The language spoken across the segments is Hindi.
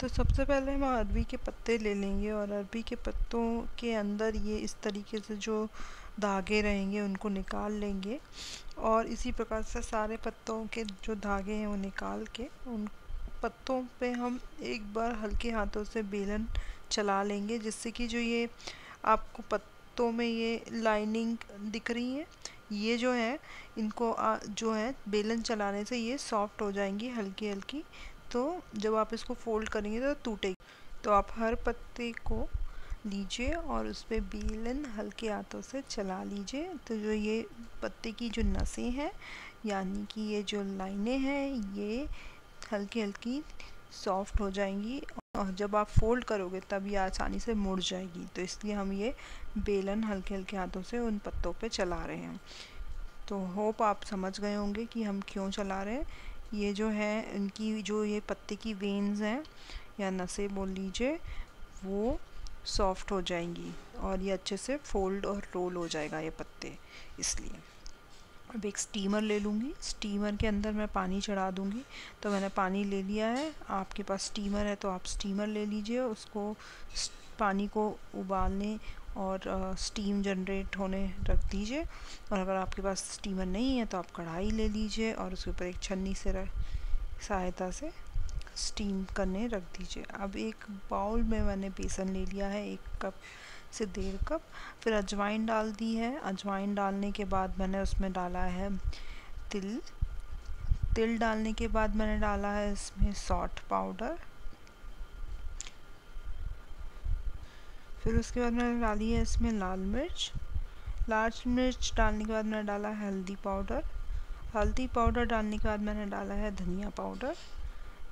तो सबसे पहले हम अरबी के पत्ते ले लेंगे और अरबी के पत्तों के अंदर ये इस तरीके से जो धागे रहेंगे उनको निकाल लेंगे और इसी प्रकार से सारे पत्तों के जो धागे हैं वो निकाल के उन पत्तों पे हम एक बार हल्के हाथों से बेलन चला लेंगे जिससे कि जो ये आपको पत्तों में ये लाइनिंग दिख रही है, ये जो है, इनको जो है, बेलन चलाने से ये सॉफ्ट हो जाएँगी हल्की हल्की तो जब आप इसको फोल्ड करेंगे तो टूटेगी। तो आप हर पत्ते को लीजिए और उस पर बेलन हल्के हाथों से चला लीजिए। तो जो ये पत्ते की जो नसें हैं, यानी कि ये जो लाइनें हैं, ये हल्की हल्की सॉफ्ट हो जाएँगी और जब आप फोल्ड करोगे तब ये आसानी से मुड़ जाएगी। तो इसलिए हम ये बेलन हल्के हल्के हाथों से उन पत्तों पे चला रहे हैं। तो होप आप समझ गए होंगे कि हम क्यों चला रहे हैं। ये जो है, इनकी जो ये पत्ते की वेन्स हैं, या नसें बोल लीजिए, वो सॉफ्ट हो जाएँगी और ये अच्छे से फोल्ड और रोल हो जाएगा ये पत्ते, इसलिए। अब एक स्टीमर ले लूँगी। स्टीमर के अंदर मैं पानी चढ़ा दूँगी। तो मैंने पानी ले लिया है। आपके पास स्टीमर है तो आप स्टीमर ले लीजिए। उसको पानी को उबालने और स्टीम जनरेट होने रख दीजिए। और अगर आपके पास स्टीमर नहीं है तो आप कढ़ाई ले लीजिए और उसके ऊपर एक छन्नी से सहायता से स्टीम करने रख दीजिए। अब एक बाउल में मैंने बेसन ले लिया है, एक कप से डेढ़ कप। फिर अजवाइन डाल दी है। अजवाइन डालने के बाद मैंने उसमें डाला है तिल। तिल डालने के बाद मैंने डाला है इसमें सॉल्ट पाउडर फिर उसके बाद मैंने डाली है इसमें लाल मिर्च। लाल मिर्च डालने के बाद मैंने डाला हल्दी पाउडर। हल्दी पाउडर डालने के बाद मैंने डाला है धनिया पाउडर।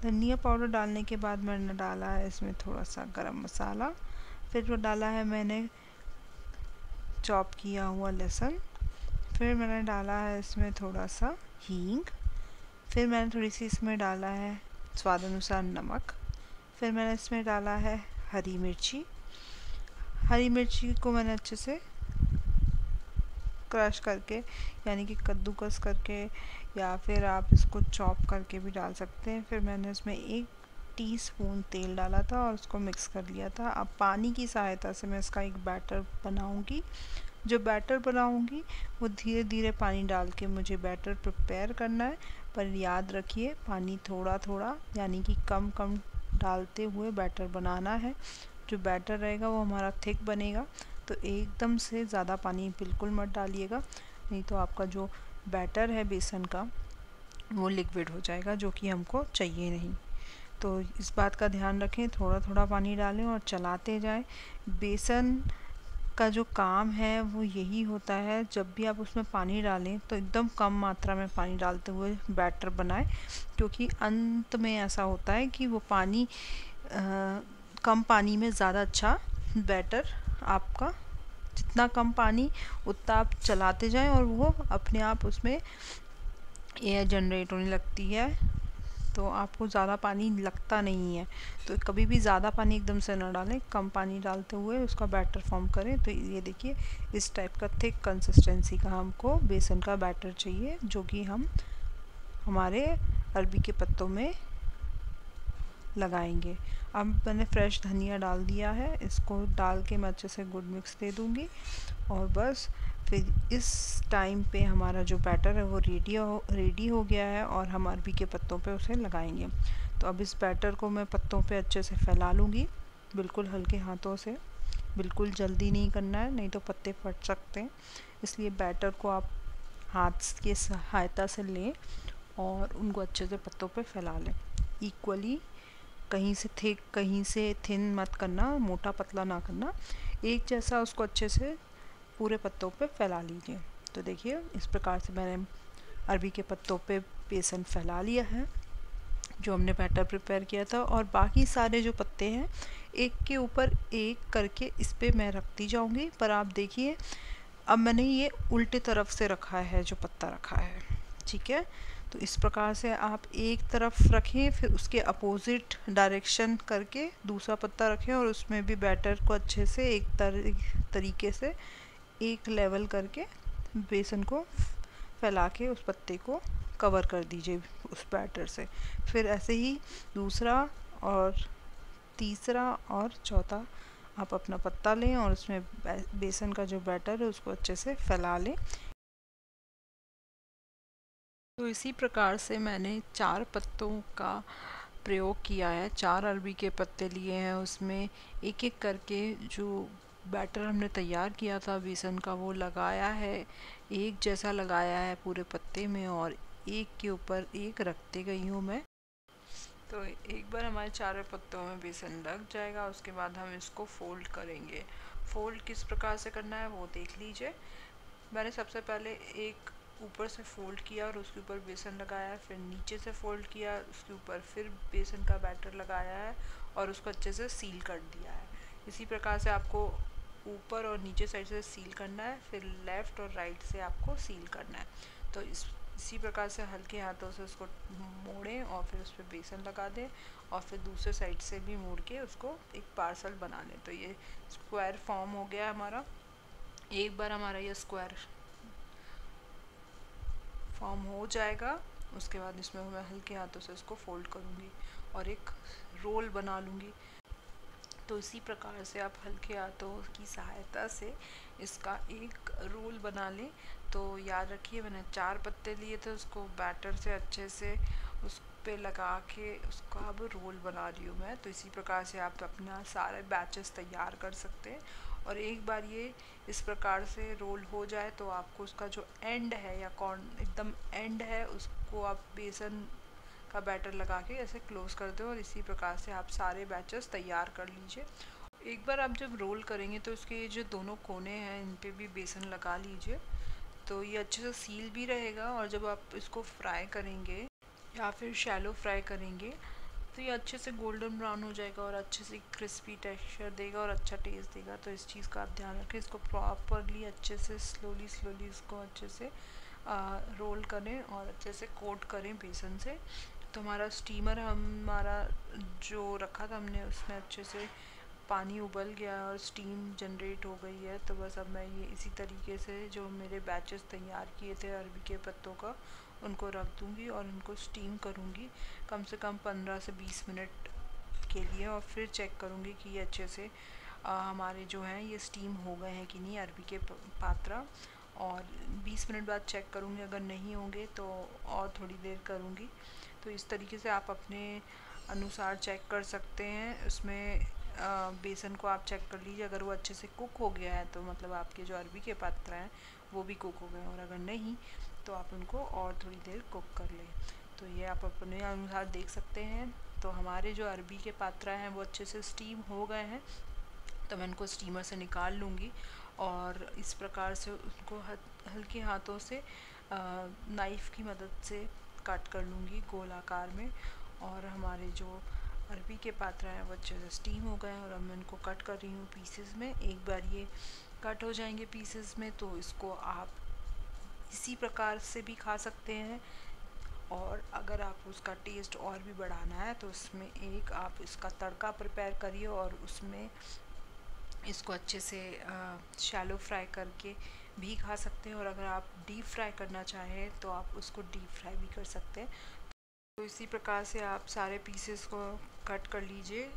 धनिया पाउडर डालने के बाद मैंने डाला है इसमें थोड़ा सा गरम मसाला। फिर वो डाला है मैंने चॉप किया हुआ लहसुन। फिर मैंने डाला है इसमें थोड़ा सा हींग। फिर मैंने थोड़ी सी इसमें डाला है स्वाद अनुसार नमक। फिर मैंने इसमें डाला है हरी मिर्ची। हरी मिर्ची को मैंने अच्छे से क्रश करके, यानी कि कद्दूकस करके, या फिर आप इसको चॉप करके भी डाल सकते हैं। फिर मैंने इसमें एक टीस्पून तेल डाला था और उसको मिक्स कर लिया था। अब पानी की सहायता से मैं इसका एक बैटर बनाऊँगी। जो बैटर बनाऊँगी, वो धीरे धीरे पानी डाल के मुझे बैटर प्रिपेयर करना है। पर याद रखिए, पानी थोड़ा थोड़ा यानी कि कम कम डालते हुए बैटर बनाना है। जो बैटर रहेगा वो हमारा थिक बनेगा। तो एकदम से ज़्यादा पानी बिल्कुल मत डालिएगा नहीं तो आपका जो बैटर है बेसन का वो लिक्विड हो जाएगा जो कि हमको चाहिए नहीं। तो इस बात का ध्यान रखें थोड़ा थोड़ा पानी डालें और चलाते जाएँ। बेसन का जो काम है वो यही होता है जब भी आप उसमें पानी डालें तो एकदम कम मात्रा में पानी डालते हुए बैटर बनाएँ क्योंकि अंत में ऐसा होता है कि वो पानी आ, कम पानी में ज़्यादा अच्छा बैटर आपका। जितना कम पानी, उतना आप चलाते जाएँ और वो अपने आप उसमें एयर जनरेट होने लगती है। तो आपको ज़्यादा पानी लगता नहीं है। तो कभी भी ज़्यादा पानी एकदम से ना डालें, कम पानी डालते हुए उसका बैटर फॉर्म करें। तो ये देखिए, इस टाइप का थिक कंसिस्टेंसी का हमको बेसन का बैटर चाहिए, जो कि हम हमारे अरबी के पत्तों में लगाएँगे। अब मैंने फ्रेश धनिया डाल दिया है, इसको डाल के मैं अच्छे से गुड मिक्स दे दूँगी और बस फिर इस टाइम पे हमारा जो बैटर है वो रेडी हो रेडी हो गया है और हम अरबी के पत्तों पे उसे लगाएँगे। तो अब इस बैटर को मैं पत्तों पे अच्छे से फैला लूँगी, बिल्कुल हल्के हाथों से। बिल्कुल जल्दी नहीं करना है, नहीं तो पत्ते फट सकते हैं। इसलिए बैटर को आप हाथ की सहायता से लें और उनको अच्छे से पत्तों पे फैला लें। इक्वली कहीं से थिक कहीं से थिन मत करना, मोटा पतला ना करना। एक जैसा उसको अच्छे से पूरे पत्तों पे फैला लीजिए। तो देखिए, इस प्रकार से मैंने अरबी के पत्तों पे बेसन फैला लिया है, जो हमने बैटर प्रिपेयर किया था। और बाकी सारे जो पत्ते हैं, एक के ऊपर एक करके इस पर मैं रखती जाऊँगी। पर आप देखिए, अब मैंने ये उल्टे तरफ़ से रखा है, जो पत्ता रखा है। ठीक है? तो इस प्रकार से आप एक तरफ़ रखें फिर उसके अपोजिट डायरेक्शन करके दूसरा पत्ता रखें और उसमें भी बैटर को अच्छे से एक तर, तरीके से एक लेवल करके बेसन को फैला के उस पत्ते को कवर कर दीजिए उस बैटर से। फिर ऐसे ही दूसरा और तीसरा और चौथा आप अपना पत्ता लें और उसमें बेसन का जो बैटर है उसको अच्छे से फैला लें। तो इसी प्रकार से मैंने चार पत्तों का प्रयोग किया है, चार अरबी के पत्ते लिए हैं, उसमें एक एक करके जो बैटर हमने तैयार किया था बेसन का, वो लगाया है, एक जैसा लगाया है पूरे पत्ते में और एक के ऊपर एक रखते गई हूँ मैं। तो एक बार हमारे चारों पत्तों में बेसन लग जाएगा, उसके बाद हम इसको फोल्ड करेंगे। फोल्ड किस प्रकार से करना है वो देख लीजिए। मैंने सबसे पहले एक ऊपर से फोल्ड किया और उसके ऊपर बेसन लगाया, फिर नीचे से फोल्ड किया, उसके ऊपर फिर बेसन का बैटर लगाया है और उसको अच्छे से सील कर दिया है। इसी प्रकार से आपको ऊपर और नीचे साइड से सील करना है, फिर लेफ़्ट और राइट से आपको सील करना है। तो इस, इसी प्रकार से हल्के हाथों से उसको मोड़ें और फिर उस पर बेसन लगा दें और फिर दूसरे साइड से भी मोड़ के उसको एक पार्सल बना लें। तो ये स्क्वायर फॉर्म हो गया हमारा। एक बार हमारा ये स्क्वायर फॉर्म हो जाएगा, उसके बाद इसमें मैं हल्के हाथों से इसको फोल्ड करूँगी और एक रोल बना लूँगी। तो इसी प्रकार से आप हल्के हाथों की सहायता से इसका एक रोल बना लें। तो याद रखिए, मैंने चार पत्ते लिए थे, उसको बैटर से अच्छे से उस पे लगा के उसका अब रोल बना रही हूँ मैं। तो इसी प्रकार से आप अपना सारे बैचेस तैयार कर सकते हैं। और एक बार ये इस प्रकार से रोल हो जाए तो आपको उसका जो एंड है या कॉर्न एकदम एंड है, उसको आप बेसन का बैटर लगा के ऐसे क्लोज़ कर दो और इसी प्रकार से आप सारे बैचेस तैयार कर लीजिए। एक बार आप जब रोल करेंगे तो इसके जो दोनों कोने हैं, इन पर भी बेसन लगा लीजिए। तो ये अच्छे से सील भी रहेगा और जब आप इसको फ्राई करेंगे या फिर शैलो फ्राई करेंगे तो ये अच्छे से गोल्डन ब्राउन हो जाएगा और अच्छे से क्रिस्पी टेक्सचर देगा और अच्छा टेस्ट देगा। तो इस चीज़ का आप ध्यान रखें इसको प्रॉपरली अच्छे से स्लोली स्लोली इसको अच्छे से आ, रोल करें और अच्छे से कोट करें बेसन से। तो हमारा स्टीमर हमारा जो रखा था हमने उसमें अच्छे से पानी उबल गया और स्टीम जनरेट हो गई है। तो बस अब मैं ये इसी तरीके से जो मेरे बैचेस तैयार किए थे अरबी के पत्तों का उनको रख दूँगी और उनको स्टीम करूँगी कम से कम पंद्रह से बीस मिनट के लिए और फिर चेक करूँगी कि ये अच्छे से आ, हमारे जो हैं ये स्टीम हो गए हैं कि नहीं अरबी के पात्रा। और 20 मिनट बाद चेक करूँगी अगर नहीं होंगे तो और थोड़ी देर करूँगी। तो इस तरीके से आप अपने अनुसार चेक कर सकते हैं। उसमें बेसन को आप चेक कर लीजिए। अगर वो अच्छे से कुक हो गया है तो मतलब आपके जो अरबी के पात्र हैं वो भी कुक हो गए और अगर नहीं तो आप उनको और थोड़ी देर कुक कर लें। तो ये आप अपने अनुसार देख सकते हैं। तो हमारे जो अरबी के पात्रा हैं, वो अच्छे से स्टीम हो गए हैं। तो मैं उनको स्टीमर से निकाल लूँगी और इस प्रकार से उनको हल्के हाथों से नाइफ़ की मदद से कट कर लूँगी गोल आकार में। और हमारे जो अरबी के पात्र हैं, वो अच्छे से स्टीम हो गए हैं और अब मैं इनको कट कर रही हूँ पीसेस में। एक बार ये कट हो जाएँगे पीसेस में तो इसको आप इसी प्रकार से भी खा सकते हैं। और अगर आप उसका टेस्ट और भी बढ़ाना है तो उसमें एक आप इसका तड़का प्रिपेयर करिए और उसमें इसको अच्छे से शैलो फ्राई करके भी खा सकते हैं। और अगर आप डीप फ्राई करना चाहें तो आप उसको डीप फ्राई भी कर सकते हैं। तो इसी प्रकार से आप सारे पीसेस को कट कर लीजिए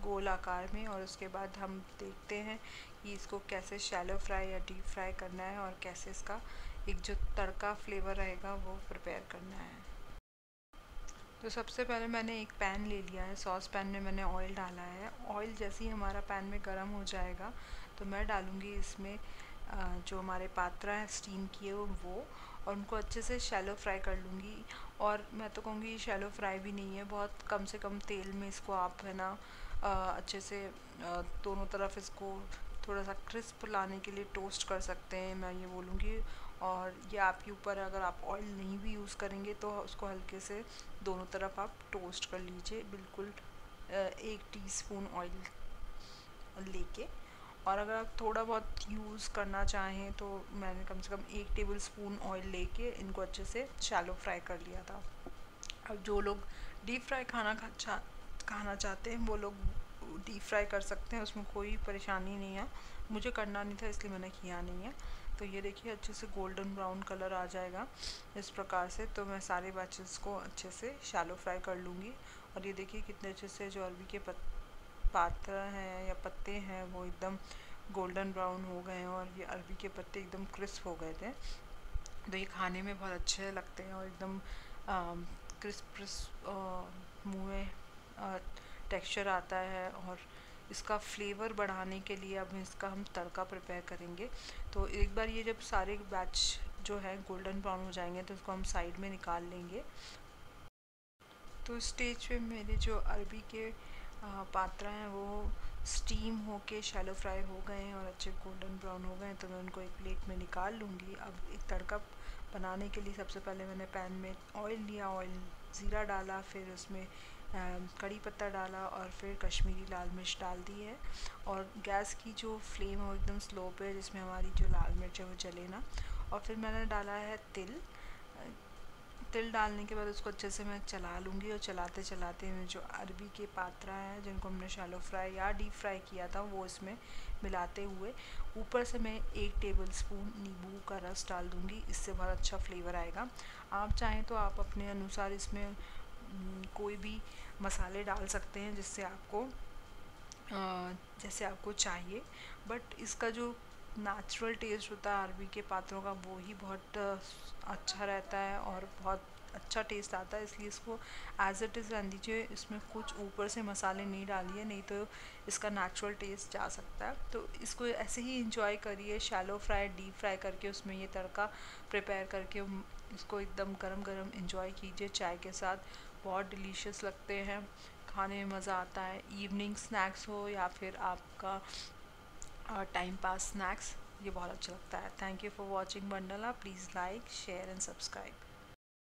गोल आकार में और उसके बाद हम देखते हैं कि इसको कैसे शैलो फ्राई या डीप फ्राई करना है और कैसे इसका एक जो तड़का फ्लेवर रहेगा, वो प्रिपेयर करना है। तो सबसे पहले मैंने एक पैन ले लिया है। सॉस पैन में मैंने ऑयल डाला है। ऑयल जैसे ही हमारा पैन में गर्म हो जाएगा तो मैं डालूँगी इसमें जो हमारे पात्रा हैं स्टीम किए वो, और उनको अच्छे से शैलो फ्राई कर लूँगी। और मैं तो कहूँगी शैलो फ्राई भी नहीं है। बहुत कम से कम तेल में इसको आप, है ना अच्छे से दोनों तरफ़ इसको थोड़ा सा क्रिस्प लाने के लिए टोस्ट कर सकते हैं। मैं ये बोलूँगी और ये आपके ऊपर अगर आप ऑयल नहीं भी यूज़ करेंगे तो उसको हल्के से दोनों तरफ़ आप टोस्ट कर लीजिए, बिल्कुल एक टीस्पून ऑयल लेके। और अगर आप थोड़ा बहुत यूज़ करना चाहें तो मैंने कम से कम एक टेबल स्पून ऑयल लेके इनको अच्छे से शैलो फ्राई कर लिया था। अब जो लोग डीप फ्राई खाना खा खाना चाहते हैं, वो लोग डीप फ्राई कर सकते हैं, उसमें कोई परेशानी नहीं है। मुझे करना नहीं था, इसलिए मैंने किया नहीं है। तो ये देखिए, अच्छे से गोल्डन ब्राउन कलर आ जाएगा इस प्रकार से। तो मैं सारे बैचेस को अच्छे से शैलो फ्राई कर लूँगी। और ये देखिए, कितने अच्छे से जो अरबी के पत, पात्र हैं या पत्ते हैं, वो एकदम गोल्डन ब्राउन हो गए हैं और ये अरबी के पत्ते एकदम क्रिस्प हो गए थे। तो ये खाने में बहुत अच्छे लगते हैं और एकदम क्रिस्प क्रिस्प मुँह में टेक्सचर आता है और इसका फ्लेवर बढ़ाने के लिए अब इसका हम तड़का प्रिपेयर करेंगे। तो एक बार ये जब सारे बैच जो है गोल्डन ब्राउन हो जाएँगे तो उसको हम साइड में निकाल लेंगे। तो स्टेज पे मेरे जो अरबी के पात्रा हैं, वो स्टीम होके शैलो फ्राई हो गए हैं और अच्छे गोल्डन ब्राउन हो गए हैं तो मैं उनको एक प्लेट में निकाल लूँगी। अब एक तड़का बनाने के लिए सबसे पहले मैंने पैन में ऑयल लिया ऑयल ज़ीरा डाला, फिर उसमें कड़ी पत्ता डाला और फिर कश्मीरी लाल मिर्च डाल दी है। और गैस की जो फ्लेम है वो एकदम स्लो पे जिसमें हमारी जो लाल मिर्च है वो जले ना। और फिर मैंने डाला है तिल। तिल डालने के बाद उसको अच्छे से मैं चला लूँगी और चलाते चलाते मैं जो अरबी के पात्रा हैं, जिनको हमने शालो फ्राई या डीप फ्राई किया था, वो इसमें मिलाते हुए ऊपर से मैं एक टेबल स्पून नींबू का रस डाल दूँगी, इससे बहुत अच्छा फ्लेवर आएगा। आप चाहें तो आप अपने अनुसार इसमें कोई भी मसाले डाल सकते हैं जिससे आपको जैसे आपको चाहिए। बट इसका जो नेचुरल टेस्ट होता है अरबी के पात्रों का, वो ही बहुत अच्छा रहता है और बहुत अच्छा टेस्ट आता है। इसलिए इसको एज़ इट इज़ रहने दीजिए। इसमें कुछ ऊपर से मसाले नहीं डालिए, नहीं तो इसका नेचुरल टेस्ट जा सकता है। तो इसको ऐसे ही इंजॉय करिए शैलो फ्राई डीप फ्राई करके उसमें ये तड़का प्रिपेयर करके इसको एकदम गरम गरम इंजॉय कीजिए चाय के साथ। बहुत डिलीशियस लगते हैं। खाने में मज़ा आता है। इवनिंग स्नैक्स हो या फिर आपका टाइम पास स्नैक्स ये बहुत अच्छा लगता है। Thank you for watching बंडला please like share and subscribe